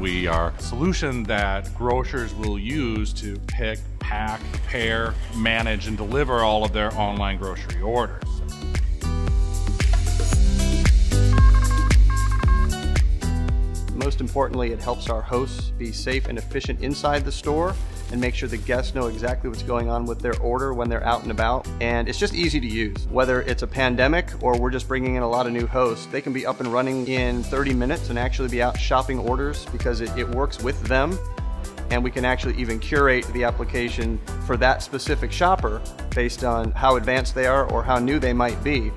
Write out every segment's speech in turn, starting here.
We are a solution that grocers will use to pick, pack, pair, manage, and deliver all of their online grocery orders. Importantly, it helps our hosts be safe and efficient inside the store and make sure the guests know exactly what's going on with their order when they're out and about. And it's just easy to use. Whether it's a pandemic or we're just bringing in a lot of new hosts, they can be up and running in 30 minutes and actually be out shopping orders because it, it works with them. And we can actually even curate the application for that specific shopper based on how advanced they are or how new they might be.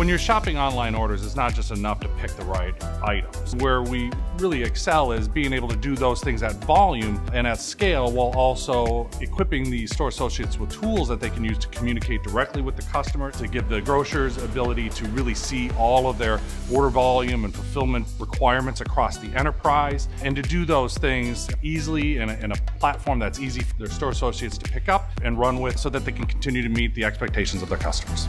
When you're shopping online orders, it's not just enough to pick the right items. Where we really excel is being able to do those things at volume and at scale while also equipping the store associates with tools that they can use to communicate directly with the customer, to give the grocers ability to really see all of their order volume and fulfillment requirements across the enterprise, and to do those things easily in a, in a platform that's easy for their store associates to pick up and run with so that they can continue to meet the expectations of their customers.